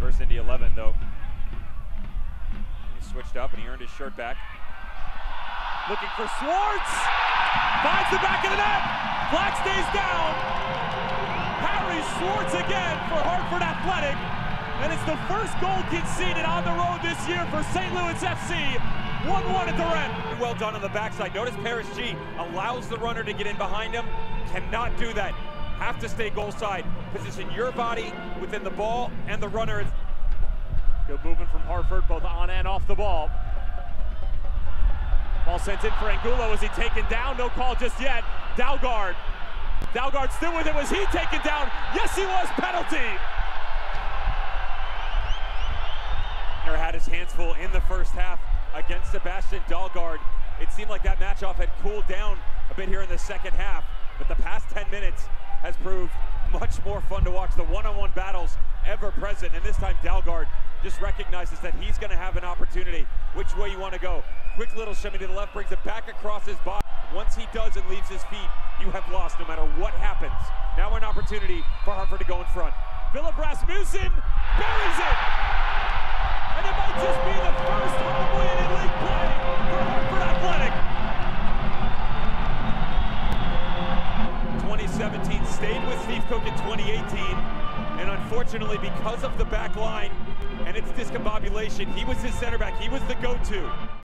versus Indy 11, though. He switched up and he earned his shirt back. Looking for Swartz! Finds the back of the net! Flag stays down! Harry Swartz again for Hartford Athletic. And it's the first goal conceded on the road this year for St. Louis FC. 1-1 at the end. Well done on the backside. Notice Paris Gee allows the runner to get in behind him. Cannot do that. Have to stay goal side. Position your body within the ball and the runner. Good movement from Hartford, both on and off the ball. Ball sent in for Angulo. Is he taken down? No call just yet. Dalgaard. Dalgaard still with it. Was he taken down? Yes, he was. Penalty. had his hands full in the first half against Sebastian Dalgaard. It seemed like that match off had cooled down a bit here in the second half, but the past 10 minutes has proved much more fun to watch. The one-on-one -on -one battles ever present, and this time Dalgaard just recognizes that he's going to have an opportunity. Which way you want to go? Quick little shimmy to the left, brings it back across his body. Once he does and leaves his feet, you have lost no matter what happens. Now an opportunity for Hartford to go in front. Filip Rasmussen buries it! And it might stayed with Steve Cook in 2018. And unfortunately, because of the back line and its discombobulation, he was his center back. He was the go-to.